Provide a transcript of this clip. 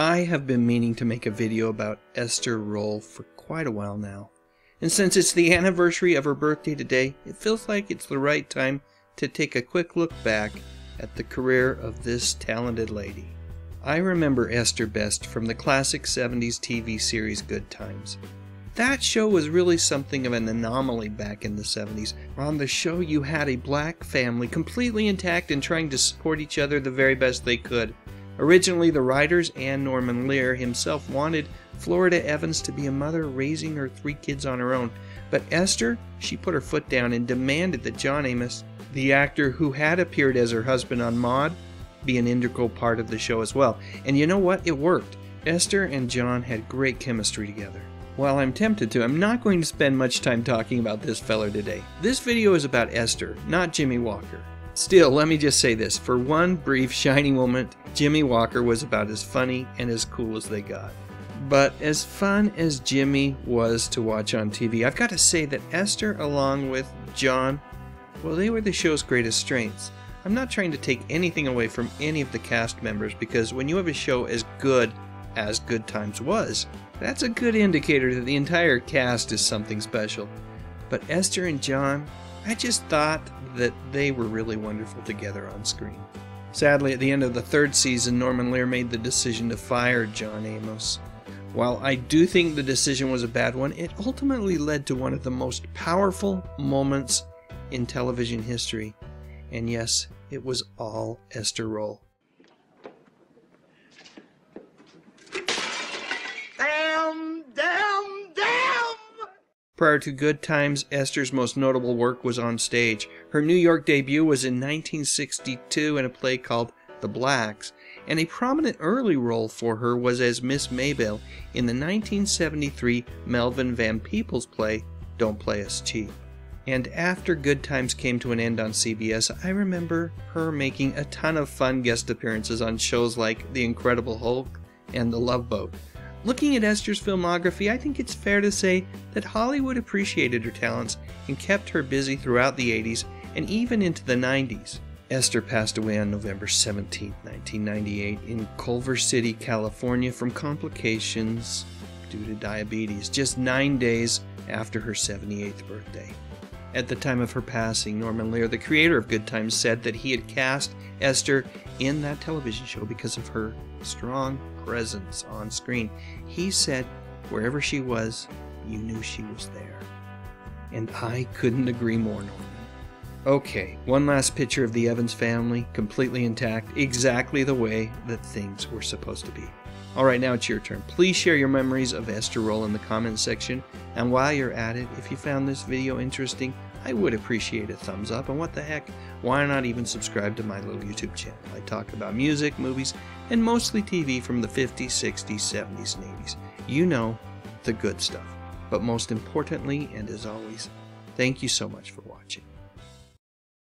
I have been meaning to make a video about Esther Rolle for quite a while now. And since it's the anniversary of her birthday today, it feels like it's the right time to take a quick look back at the career of this talented lady. I remember Esther best from the classic 70s TV series Good Times. That show was really something of an anomaly back in the 70s. On the show, you had a black family completely intact and trying to support each other the very best they could. Originally, the writers and Norman Lear himself wanted Florida Evans to be a mother raising her three kids on her own. But Esther, she put her foot down and demanded that John Amos, the actor who had appeared as her husband on Maude, be an integral part of the show as well. And you know what? It worked. Esther and John had great chemistry together. While I'm tempted to, I'm not going to spend much time talking about this feller today. This video is about Esther, not Jimmie Walker. Still, let me just say this. For one brief shiny moment, Jimmie Walker was about as funny and as cool as they got. But as fun as Jimmie was to watch on TV, I've got to say that Esther, along with John, well, they were the show's greatest strengths. I'm not trying to take anything away from any of the cast members because when you have a show as good as Good Times was, that's a good indicator that the entire cast is something special. But Esther and John, I just thought that they were really wonderful together on screen. Sadly, at the end of the third season, Norman Lear made the decision to fire John Amos. While I do think the decision was a bad one, it ultimately led to one of the most powerful moments in television history. And yes, it was all Esther Rolle. Prior to Good Times, Esther's most notable work was on stage. Her New York debut was in 1962 in a play called The Blacks, and a prominent early role for her was as Miss Maybelle in the 1973 Melvin Van Peebles play Don't Play Us Cheap. And after Good Times came to an end on CBS, I remember her making a ton of fun guest appearances on shows like The Incredible Hulk and The Love Boat. Looking at Esther's filmography, I think it's fair to say that Hollywood appreciated her talents and kept her busy throughout the 80s and even into the 90s. Esther passed away on November 17, 1998, in Culver City, California, from complications due to diabetes, just nine days after her 78th birthday. At the time of her passing, Norman Lear, the creator of Good Times, said that he had cast Esther in that television show because of her strong presence on screen. He said, wherever she was, you knew she was there. And I couldn't agree more, Norman. Okay, one last picture of the Evans family, completely intact, exactly the way that things were supposed to be. Alright, now it's your turn. Please share your memories of Esther Rolle in the comments section. And while you're at it, if you found this video interesting, I would appreciate a thumbs up. And what the heck, why not even subscribe to my little YouTube channel? I talk about music, movies, and mostly TV from the 50s, 60s, 70s, and 80s. You know, the good stuff. But most importantly, and as always, thank you so much for watching.